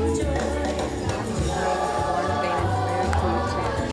future.